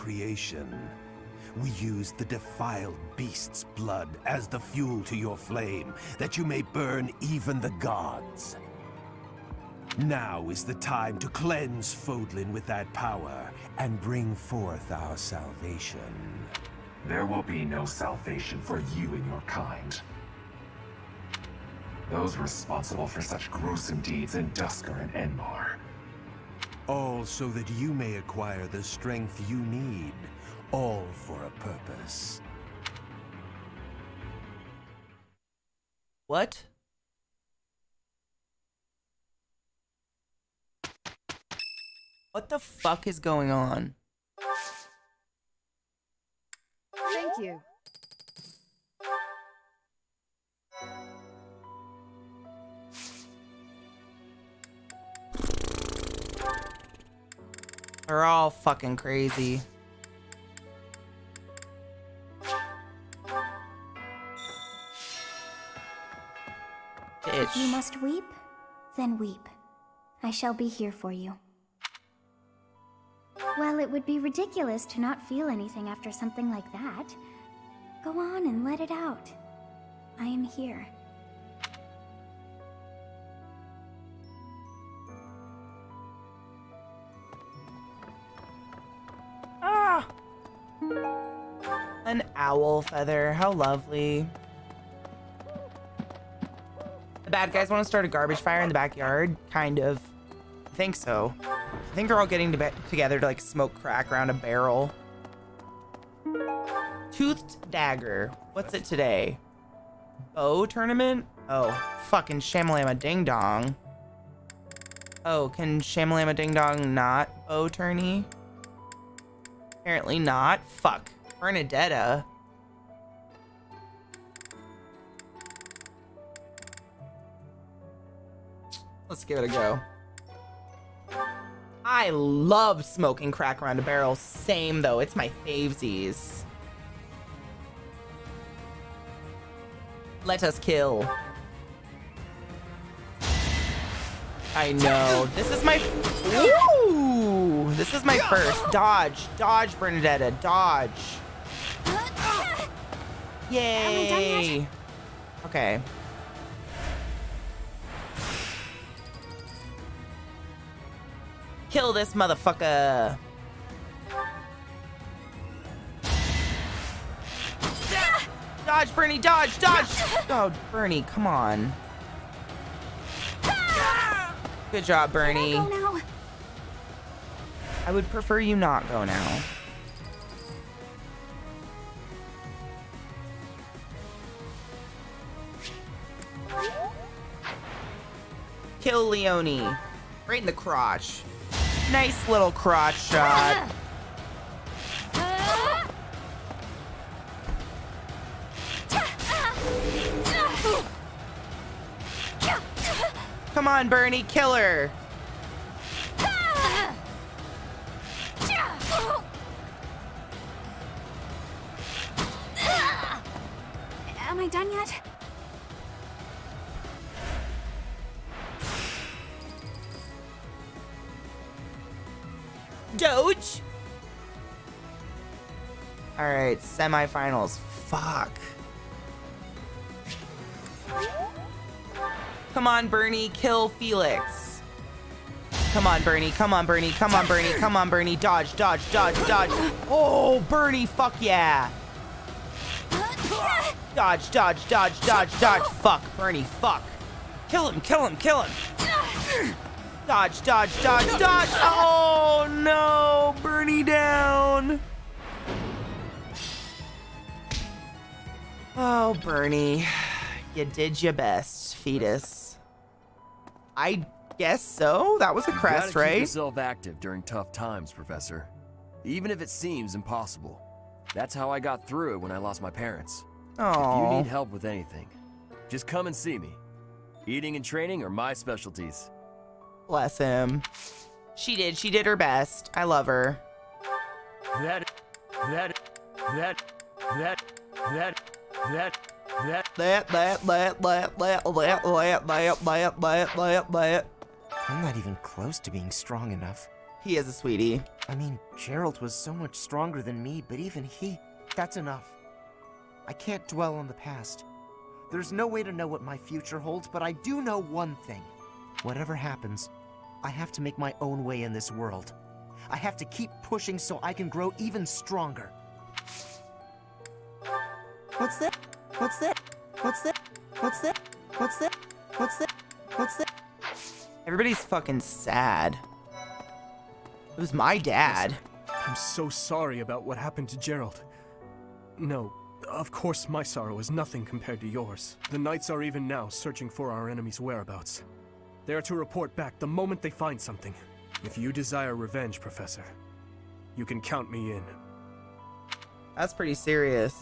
creation. We use the defiled beast's blood as the fuel to your flame, that you may burn even the gods. Now is the time to cleanse Fodlan with that power and bring forth our salvation. There will be no salvation for you and your kind. Those responsible for such gruesome deeds in Duscur and Enmar. All so that you may acquire the strength you need, all for a purpose. What? What the fuck is going on? Thank you. They're all fucking crazy. If you must weep, then weep. I shall be here for you. Well, it would be ridiculous to not feel anything after something like that. Go on and let it out. I am here. Owl feather. How lovely. The bad guys want to start a garbage fire in the backyard? Kind of. I think so. I think they're all getting to together to like smoke crack around a barrel. Toothed dagger. What's it today? Bow tournament? Oh, fucking shamalama ding dong. Oh, can shamalama ding dong not bow tourney? Apparently not. Fuck. Bernadetta. Let's give it a go. I love smoking crack around a barrel. Same though. It's my favesies. Let us kill. I know. This is my. Ooh! This is my first. Dodge. Dodge, Bernadetta. Dodge. Yay. Okay. Kill this motherfucker. Dodge, Bernie, dodge, dodge. Oh, Bernie, come on. Good job, Bernie. I would prefer you not go now. Leonie. Right in the crotch. Nice little crotch shot. Come on, Bernie, kill her. Am I done yet? Right, semifinals. Fuck. Come on, Bernie, kill Felix. Come on, Bernie. Come on, Bernie. Come on, Bernie. Come on, Bernie. Dodge, dodge, dodge, dodge. Oh, Bernie, fuck yeah. Dodge, dodge, dodge, dodge, dodge. Fuck, Bernie, fuck. Kill him, kill him, kill him. Dodge, dodge, dodge, dodge. Oh, no. Bernie down. Oh, Bernie. You did your best, fetus. I guess so. That was a You crest, keep right? yourself active during tough times, Professor. Even if it seems impossible. That's how I got through it when I lost my parents. Oh. If you need help with anything, just come and see me. Eating and training are my specialties. bless him. She did. She did her best. I love her. That, that, that, that, that, that, that. That, that, that, that, that, that, that, that, that, that, that, that. I'm not even close to being strong enough. He is a sweetie. I mean, Jeralt was so much stronger than me, but even he, that's enough. I can't dwell on the past. There's no way to know what my future holds, but I do know one thing. Whatever happens, I have to make my own way in this world. I have to keep pushing so I can grow even stronger. What's that? What's that? What's that? What's that? What's that? What's that? What's that? Everybody's fucking sad. It was my dad. I'm so sorry about what happened to Jeralt. No, of course my sorrow is nothing compared to yours. The Knights are even now searching for our enemy's whereabouts. They are to report back the moment they find something. If you desire revenge, Professor, you can count me in. That's pretty serious.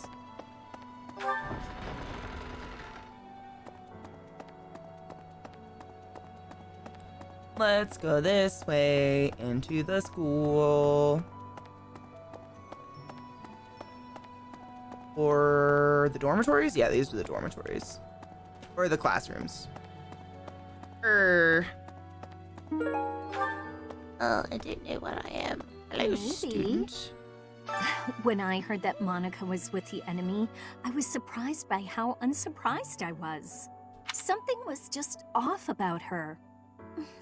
Let's go this way into the school. Or the dormitories? Yeah, these are the dormitories. Or the classrooms. Er. Oh, I don't know what I am. Hello, Maybe. student. When I heard that Monica was with the enemy, I was surprised by how unsurprised I was. Something was just off about her.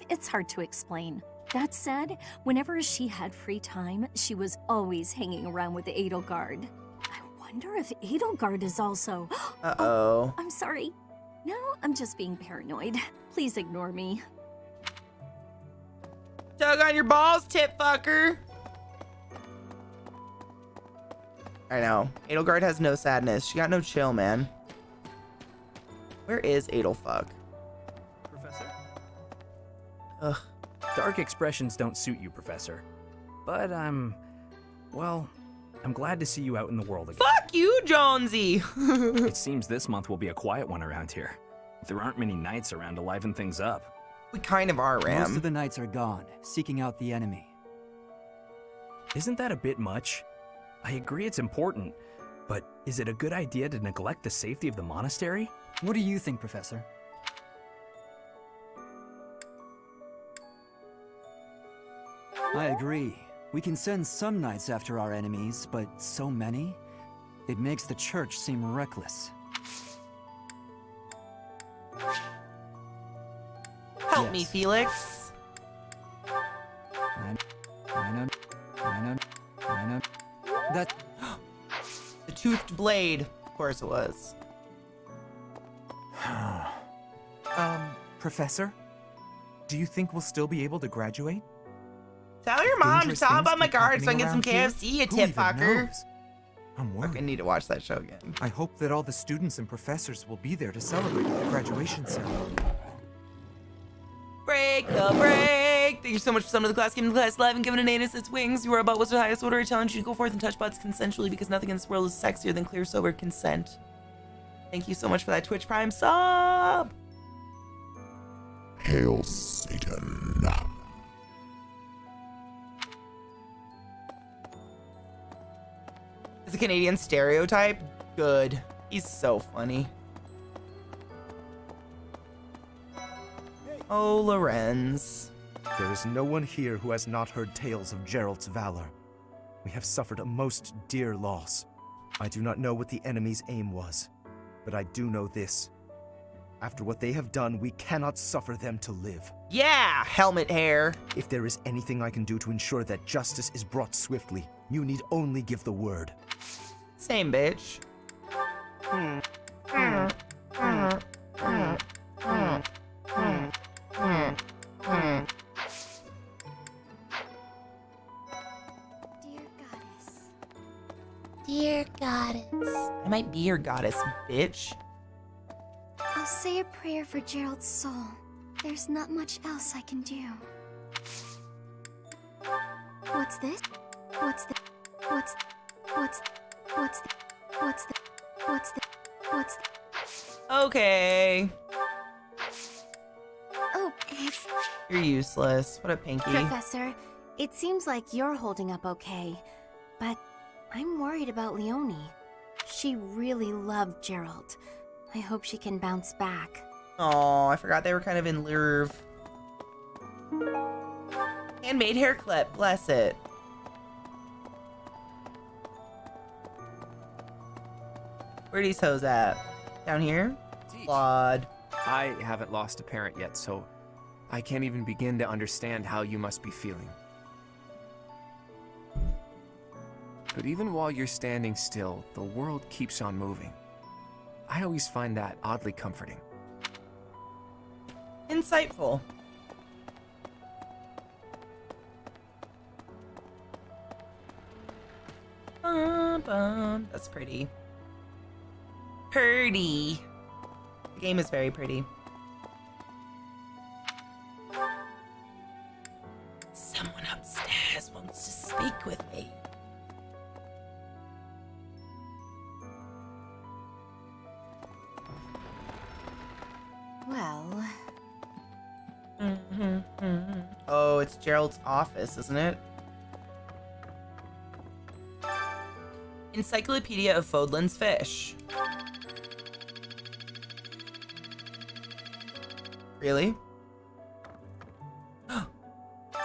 It's hard to explain. That said, whenever she had free time, she was always hanging around with Edelgard. I wonder if Edelgard is also. Uh oh. I'm sorry. No, I'm just being paranoid. Please ignore me. Tug on your balls, tip fucker. I know. Edelgard has no sadness. She got no chill, man. Where is Edelfuck? Professor? Ugh. Dark expressions don't suit you, Professor. But I'm. Well, I'm glad to see you out in the world again. Fuck you, Jonesy! it seems this month will be a quiet one around here. There aren't many knights around to liven things up. we kind of are, Ram. Most of the knights are gone, seeking out the enemy. Isn't that a bit much? I agree it's important, but is it a good idea to neglect the safety of the monastery? What do you think, Professor? I agree. We can send some knights after our enemies, but so many? It makes the church seem reckless. Help me, Felix. I, I know. I know. I know. That. The toothed blade. Of course it was. Um, Professor? Do you think we'll still be able to graduate? Tell your mom to Dangerous stop things on my keep guard so I can get some KFC, here? you Who tip even fucker. I'm I need to watch that show again. I hope that all the students and professors will be there to celebrate the graduation ceremony. Break the break! Thank you so much for summoning the class, giving the class live and giving an anus its wings. You are about what's the highest order. I challenge you to go forth and touch butts consensually because nothing in this world is sexier than clear, sober consent. Thank you so much for that Twitch Prime sub! Hail Satan. Is a Canadian stereotype? Good. He's so funny. Oh, Lorenz. There is no one here who has not heard tales of Jeralt's valor. We have suffered a most dear loss. I do not know what the enemy's aim was, but I do know this. After what they have done, we cannot suffer them to live. Yeah, helmet hair. If there is anything I can do to ensure that justice is brought swiftly, you need only give the word. Same bitch. Dear goddess. Dear goddess. I might be your goddess, bitch. I'll say a prayer for Jeralt's soul. There's not much else I can do. What's this? What's this? What's? What's? What's the? What's the? What's the? What's the? Okay. Oh, it's You're useless. What a pinky. Professor. It seems like you're holding up okay, but I'm worried about Leonie. She really loved Jeralt. I hope she can bounce back. Oh, I forgot they were kind of in Louvre. Handmade hair clip. Bless it. Where are these hoes at? Down here? Claude. I haven't lost a parent yet, so I can't even begin to understand how you must be feeling. But even while you're standing still, the world keeps on moving. I always find that oddly comforting. Insightful. Bum, bum. That's pretty. Pretty. The game is very pretty. Someone upstairs wants to speak with me. Well, mm-hmm. Oh, it's Gerald's office, isn't it? Encyclopedia of Fodlan's Fish. Really?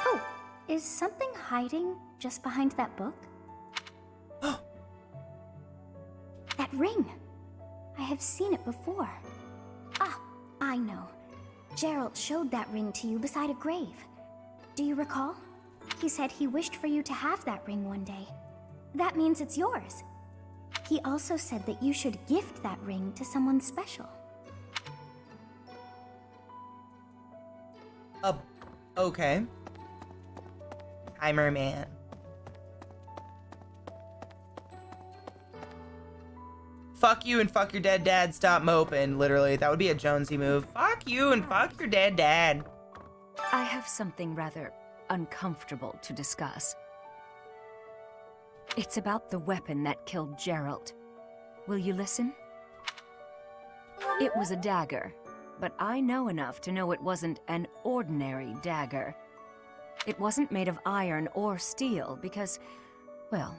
Oh, is something hiding just behind that book? that ring! I have seen it before. Ah, I know. Jeralt showed that ring to you beside a grave. Do you recall? He said he wished for you to have that ring one day. That means it's yours. He also said that you should gift that ring to someone special. Okay. Hi, merman. Fuck you and fuck your dead dad. Stop moping. Literally, that would be a Jonesy move. Fuck you and fuck your dead dad. I have something rather uncomfortable to discuss. It's about the weapon that killed Jeralt. Will you listen? It was a dagger, but I know enough to know it wasn't an ordinary dagger. It wasn't made of iron or steel because, well,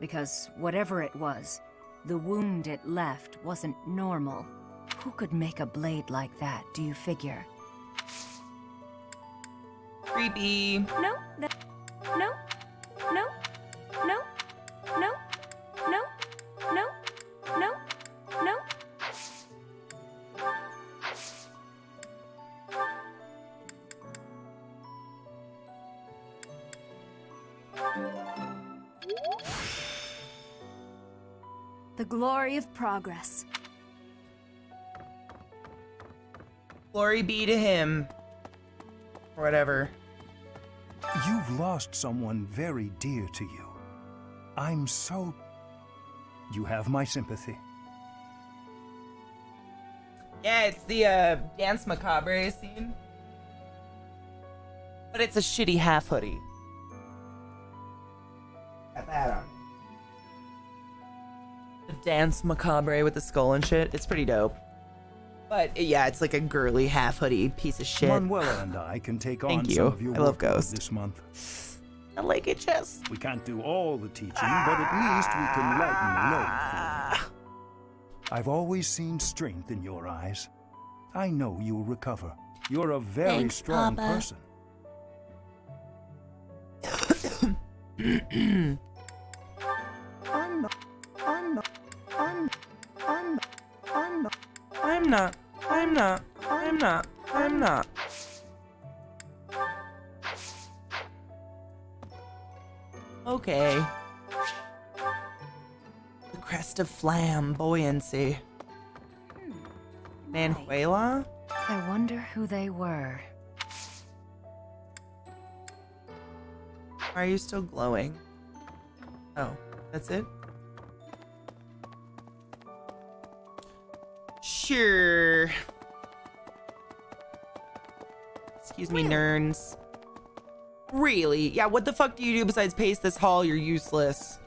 because whatever it was, the wound it left wasn't normal. Who could make a blade like that, do you figure? Creepy. No, that, no, no, progress. Glory be to him. Or whatever. You've lost someone very dear to you. I'm so. You have my sympathy. Yeah, it's the uh, dance macabre scene. But it's a shitty half hoodie. Dance macabre with the skull and shit. It's pretty dope. But yeah, it's like a girly half hoodie piece of shit. Manuela and I can take on Thank some of your I love Ghost. this month. I like it, Jess. We can't do all the teaching, but at ah. least we can lighten the load. I've always seen strength in your eyes. I know you'll recover. You're a very Thanks, strong Papa. person. I'm not. I'm not. I'm not. I'm not. Okay. The crest of flamboyancy. Hmm. Manuela? I wonder who they were. Are you still glowing? Oh, that's it? Sure. Excuse me, nerds. Really? Yeah, what the fuck do you do besides pace this hall? You're useless.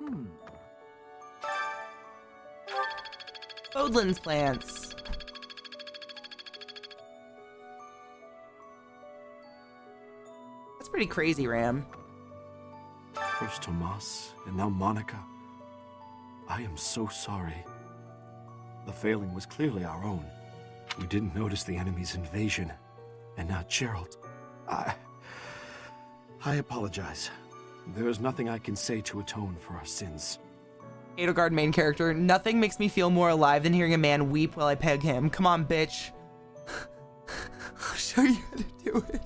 Hmm. Bodlands plants. That's pretty crazy, Ram. First Tomas, and now Monica. I am so sorry. The failing was clearly our own. We didn't notice the enemy's invasion. And now Jeralt. I... I apologize. There is nothing I can say to atone for our sins. Edelgard main character. Nothing makes me feel more alive than hearing a man weep while I peg him. Come on, bitch. I'll show you how to do it.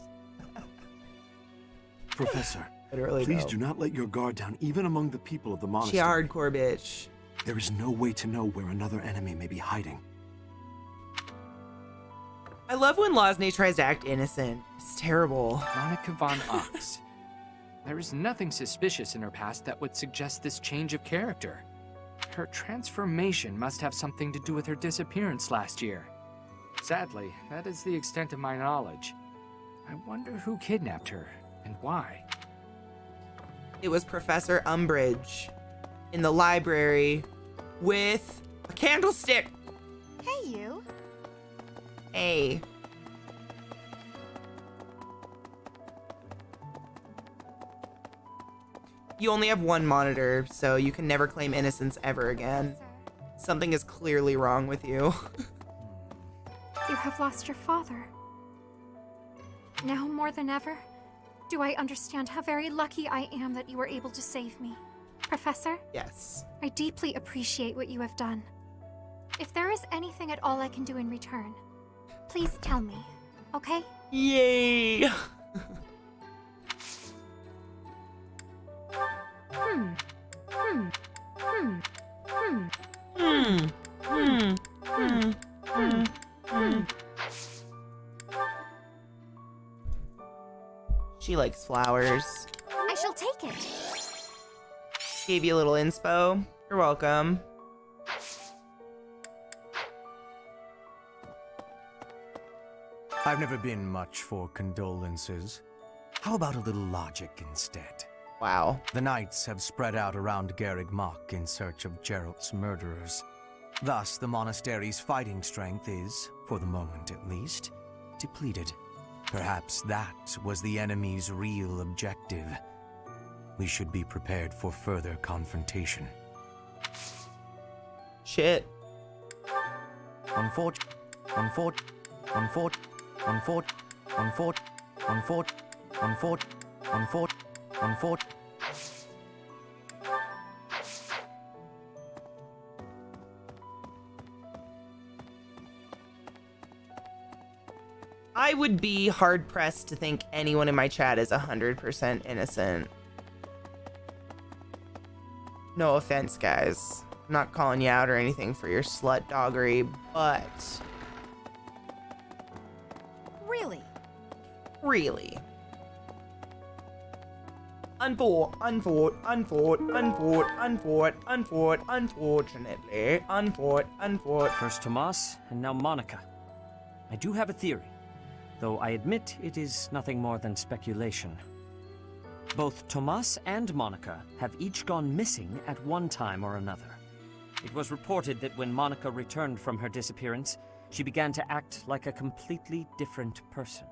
Professor, Literally, please though. do not let your guard down, even among the people of the monastery. a hardcore bitch. There is no way to know where another enemy may be hiding. I love when Losney tries to act innocent. It's terrible. Monica von Ochs. There is nothing suspicious in her past that would suggest this change of character. Her transformation must have something to do with her disappearance last year. Sadly, that is the extent of my knowledge. I wonder who kidnapped her and why. It was Professor Umbridge in the library with a candlestick. Hey, you. Hey. You only have one monitor, so you can never claim innocence ever again. Something is clearly wrong with you. You have lost your father. Now more than ever, do I understand how very lucky I am that you were able to save me. Professor, yes. I deeply appreciate what you have done. If there is anything at all I can do in return, please tell me, okay? Yay! Hmm. Hmm. Hmm. Hmm. Hmm. Hmm. Hmm. Hmm. Hmm. She likes flowers. Gave you a little inspo. You're welcome. I've never been much for condolences. How about a little logic instead? Wow. The knights have spread out around Garreg Mach in search of Jeralt's murderers. Thus, the monastery's fighting strength is, for the moment at least, depleted. Perhaps that was the enemy's real objective. We should be prepared for further confrontation. Shit. Unfort, unfort, unfort, unfort, unfort, unfort, unfort, unfort, unfort. I would be hard pressed to think anyone in my chat is 100% innocent. No offense, guys. I'm not calling you out or anything for your slut doggery, but Really? really. Unfort, unfort, unfort, unfort, unfort, unfort, unfortunately, unfort, unfort. First Tomas, and now Monica. I do have a theory, though I admit it is nothing more than speculation. Both Tomas and Monica have each gone missing at one time or another. It was reported that when Monica returned from her disappearance, she began to act like a completely different person.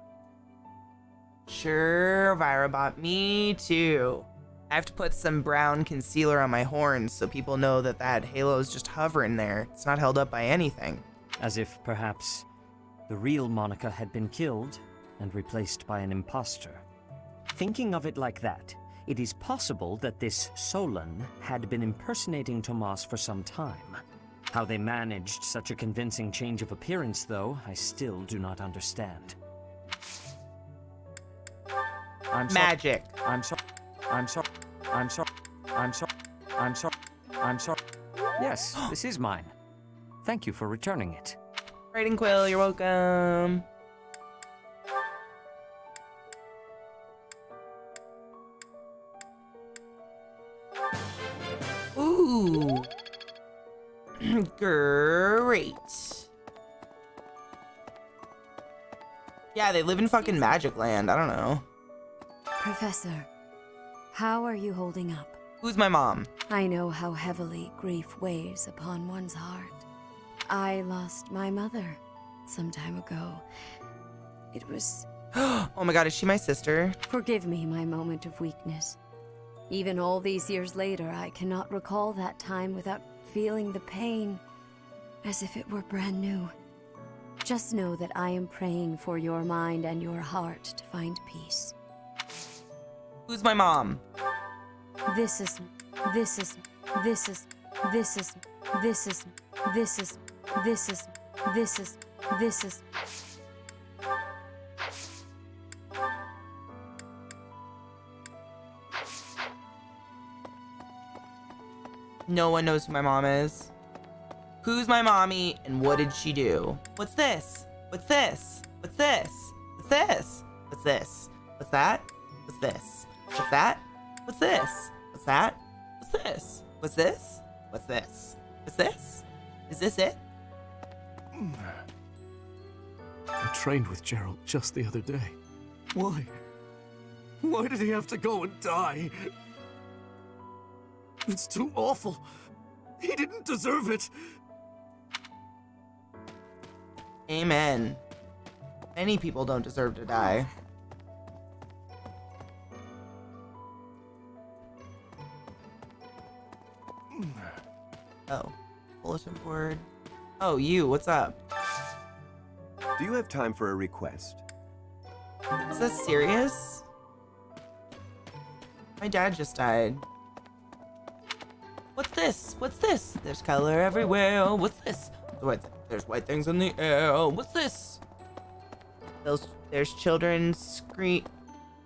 Sure, Virabot, me too. I have to put some brown concealer on my horns so people know that that halo is just hovering there. It's not held up by anything. As if, perhaps, the real Monica had been killed and replaced by an impostor. Thinking of it like that, it is possible that this Solon had been impersonating Tomas for some time. How they managed such a convincing change of appearance, though, I still do not understand. I'm so- Magic. I'm sorry. I'm sorry. I'm sorry. I'm sorry. I'm sorry. I'm sorry. Yes, this is mine. Thank you for returning it. Raiden Quill, you're welcome. Great. Yeah, they live in fucking Magic Land. I don't know. Professor, how are you holding up? Who's my mom? I know how heavily grief weighs upon one's heart. I lost my mother some time ago. It was. oh my god, is she my sister? Forgive me my moment of weakness. Even all these years later, I cannot recall that time without feeling the pain as if it were brand new. Just know that I am praying for your mind and your heart to find peace. Who's my mom? This is. This is. This is. This is. This is. This is. This is. This is. This is. No one knows who my mom is. Who's my mommy and what did she do? What's this? What's this? What's this? What's this? What's this? What's that? What's this? What's that? What's this? What's that? What's this? What's this? What's this? What's this? Is this it? I trained with Jeralt just the other day. Why? Why did he have to go and die? It's too awful. He didn't deserve it. Amen. Many people don't deserve to die. Oh, bulletin board. Oh, you, what's up? Do you have time for a request? Is this serious? My dad just died. What's this? What's this? There's color everywhere. What's this? There's white things in the air. What's this? Those there's children scream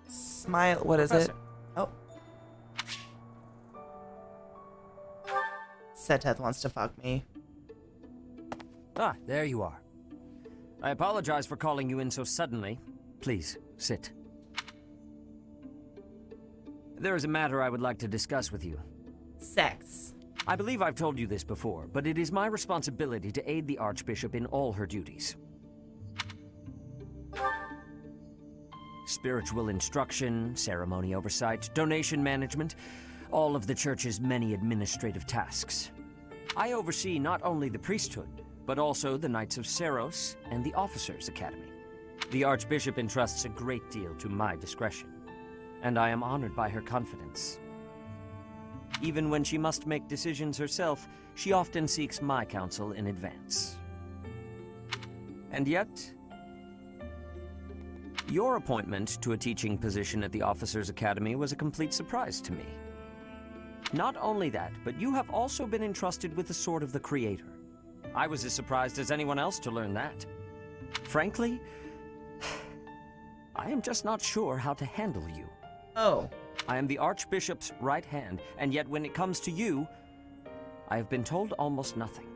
smile what is it? Oh. Seteth wants to fuck me. Ah, there you are. I apologize for calling you in so suddenly. Please, sit. There is a matter I would like to discuss with you. Sex. I believe I've told you this before, but it is my responsibility to aid the Archbishop in all her duties. Spiritual instruction, ceremony oversight, donation management, all of the Church's many administrative tasks. I oversee not only the priesthood, but also the Knights of Seiros and the Officers' Academy. The Archbishop entrusts a great deal to my discretion, and I am honored by her confidence. Even when she must make decisions herself, she often seeks my counsel in advance. And yet, your appointment to a teaching position at the Officers' Academy was a complete surprise to me. Not only that, but you have also been entrusted with the Sword of the Creator. I was as surprised as anyone else to learn that. Frankly, I am just not sure how to handle you. Oh. I am the Archbishop's right hand, and yet when it comes to you, I have been told almost nothing.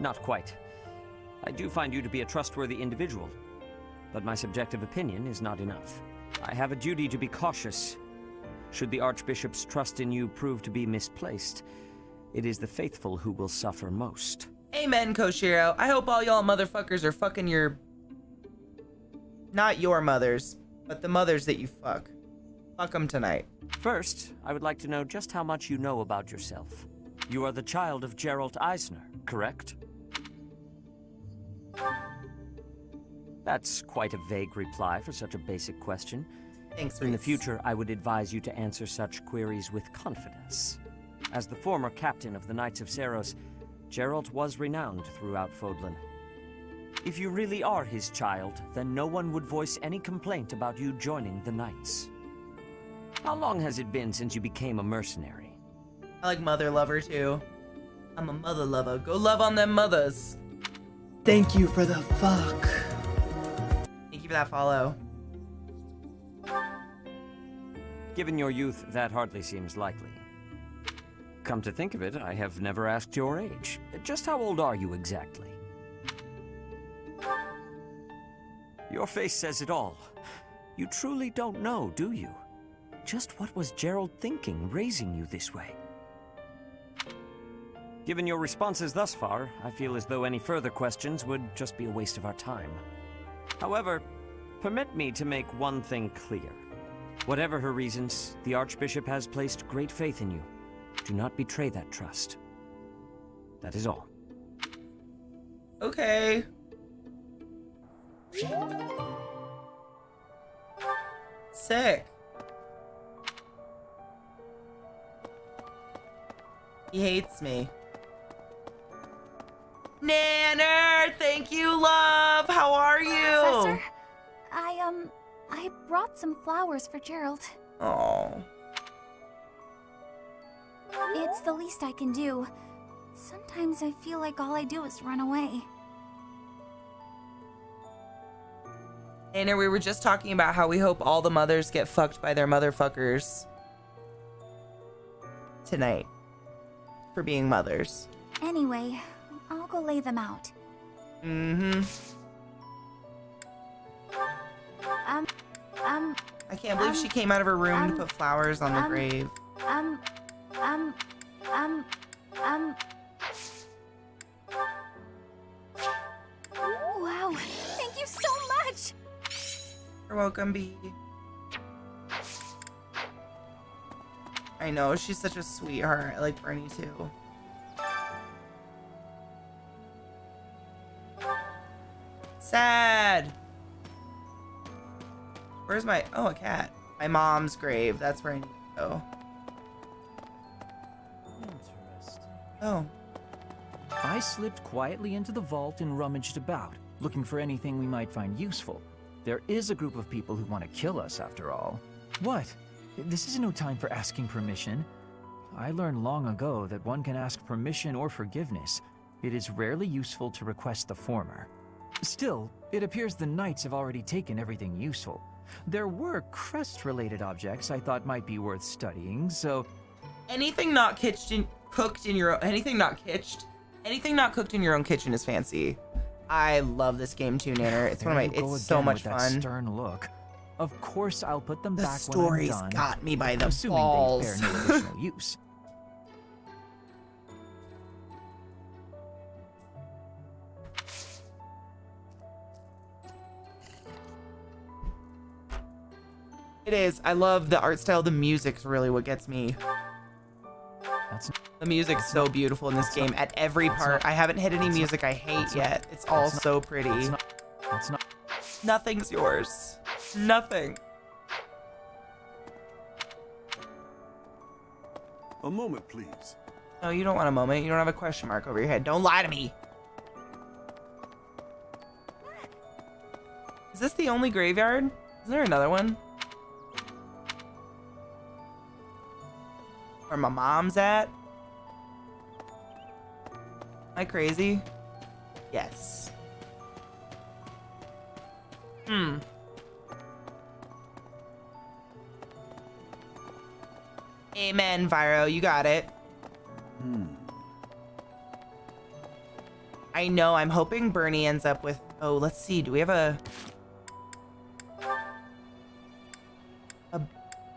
Not quite. I do find you to be a trustworthy individual, but my subjective opinion is not enough. I have a duty to be cautious. Should the Archbishop's trust in you prove to be misplaced, it is the faithful who will suffer most. Amen, Koshiro. I hope all y'all motherfuckers are fucking your... Not your mothers, but the mothers that you fuck. Fuck them tonight. First, I would like to know just how much you know about yourself. You are the child of Jeralt Eisner, correct? That's quite a vague reply for such a basic question. Thanks, In the future, I would advise you to answer such queries with confidence. As the former captain of the Knights of Seiros, Jeralt was renowned throughout Fodlan. If you really are his child, then no one would voice any complaint about you joining the Knights. How long has it been since you became a mercenary? I like mother lover too. I'm a mother lover. Go love on them mothers. Thank you for the fuck. Thank you for that follow. Given your youth, that hardly seems likely. Come to think of it, I have never asked your age. Just how old are you exactly? Your face says it all. You truly don't know, do you? Just what was Jeralt thinking, raising you this way? Given your responses thus far, I feel as though any further questions would just be a waste of our time. However, permit me to make one thing clear. Whatever her reasons, the Archbishop has placed great faith in you. Do not betray that trust. That is all. Okay. Sick. He hates me. Nanner, thank you, love. How are you? Professor, I, um, I brought some flowers for Jeralt. Oh. It's the least I can do. Sometimes I feel like all I do is run away. Anna, we were just talking about how we hope all the mothers get fucked by their motherfuckers tonight for being mothers. Anyway, I'll go lay them out. Mm-hmm. Um, um, I can't believe um, she came out of her room um, to put flowers on the um, grave. um, um, um, um. Wow, You're welcome, B. I know, she's such a sweetheart. I like Bernie too. Sad. Where's my... Oh, a cat. My mom's grave. That's where I need to go. Interesting. Oh. I slipped quietly into the vault and rummaged about, looking for anything we might find useful. There is a group of people who want to kill us, after all. What? This is no time for asking permission. I learned long ago that one can ask permission or forgiveness. It is rarely useful to request the former. Still, it appears the knights have already taken everything useful. There were crest-related objects I thought might be worth studying, so... Anything not kitchen cooked in your anything not kitched, anything not cooked in your own kitchen is fancy. I love this game too, Nanner. It's There one of my. It's so much fun. stern look. Of course, I'll put them The back story's when I'm done. got me by the assuming balls. they bear no additional use. It is. I love the art style. The music's really what gets me. The music's so beautiful in this game. At every part, I haven't hit any music I hate yet. It's all so pretty. It's not. Nothing's yours. Nothing. A moment, please. No, you don't want a moment. You don't have a question mark over your head. Don't lie to me. Is this the only graveyard? Is there another one? Where my mom's at? Am I crazy? Yes. Hmm. Amen, Viro. You got it. Hmm. I know. I'm hoping Bernie ends up with. Oh, let's see. Do we have a. A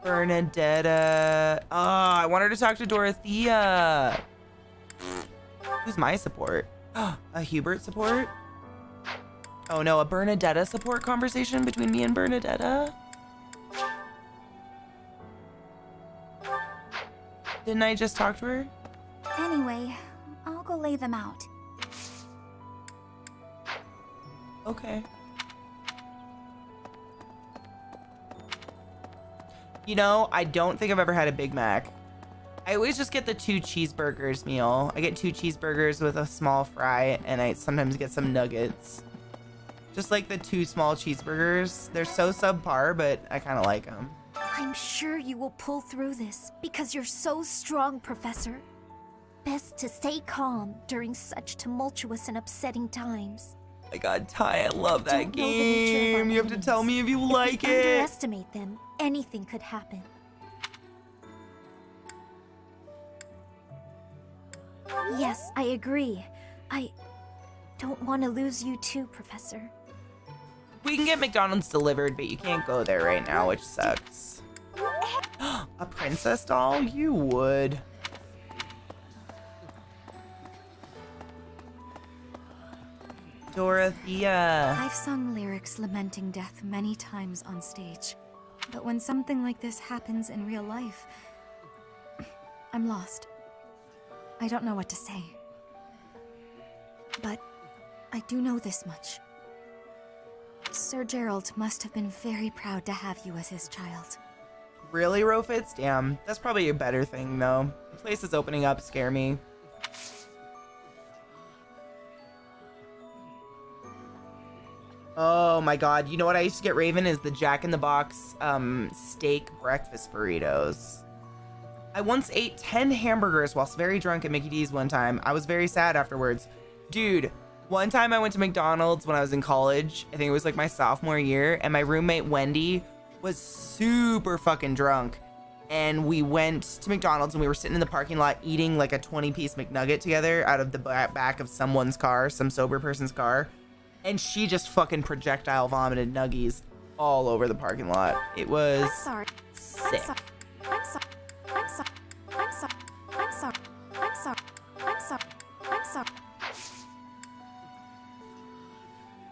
Bernadetta. Oh, I want her to talk to Dorothea. Who's my support? a Hubert support? Oh no, a Bernadetta support conversation between me and Bernadetta? Didn't I just talk to her? Anyway, I'll go lay them out. Okay. You know, I don't think I've ever had a Big Mac. I always just get the two cheeseburgers meal. I get two cheeseburgers with a small fry, and I sometimes get some nuggets. Just like the two small cheeseburgers. They're so subpar, but I kind of like them. I'm sure you will pull through this because you're so strong, Professor. Best to stay calm during such tumultuous and upsetting times. My god, Ty, I love that Don't know the nature of our game. You have to tell me if you If like we it. underestimate them, anything could happen. Yes, I agree. I don't want to lose you too, Professor. We can get McDonald's delivered, but you can't go there right now, which sucks. a princess doll? You would. Dorothea. I've sung lyrics lamenting death many times on stage. But when something like this happens in real life, I'm lost. I don't know what to say. But I do know this much. Sir Jeralt must have been very proud to have you as his child. Really, Rofitz? Damn, that's probably a better thing, though. The place is opening up, scare me. Oh my god. You know what I used to get Raven is the Jack in the Box um, steak breakfast burritos. I once ate 10 hamburgers whilst very drunk at Mickey D's one time. I was very sad afterwards. Dude, one time I went to McDonald's when I was in college. I think it was like my sophomore year. And my roommate Wendy was super fucking drunk. And we went to McDonald's and we were sitting in the parking lot eating like a 20 piece McNugget together out of the back of someone's car, some sober person's car. And she just fucking projectile vomited nuggies all over the parking lot. It was I'm sorry. sick. I'm sorry. I'm sorry. I'm sorry. I'm sorry. I'm sorry. I'm sorry. I'm sorry.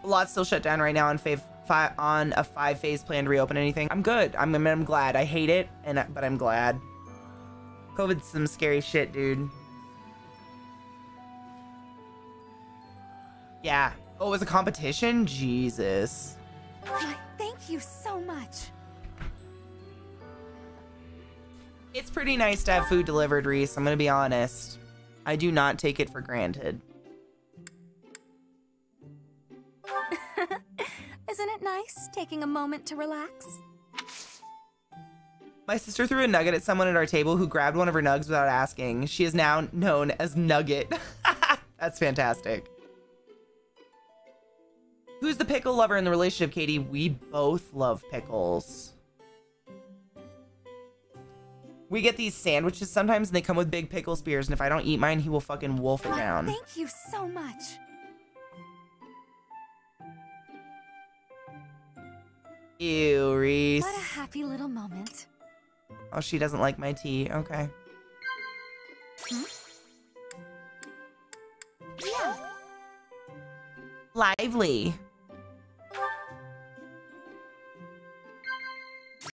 A lot still shut down right now on five, fi- on a five phase plan to reopen anything. I'm good. I'm, I'm, I'm glad. I hate it, and but I'm glad. COVID's some scary shit, dude. Yeah. Oh, it was a competition? Jesus. Thank you so much. It's pretty nice to have food delivered, Reese. I'm gonna be honest. I do not take it for granted. Isn't it nice taking a moment to relax? My sister threw a nugget at someone at our table who grabbed one of her nugs without asking. She is now known as Nugget. That's fantastic. Who's the pickle lover in the relationship, Katie? We both love pickles. We get these sandwiches sometimes and they come with big pickle spears, and if I don't eat mine, he will fucking wolf it down. Thank you so much. Ew, Reese. What a happy little moment. Oh, she doesn't like my tea. Okay. Hmm? Yeah. Lively.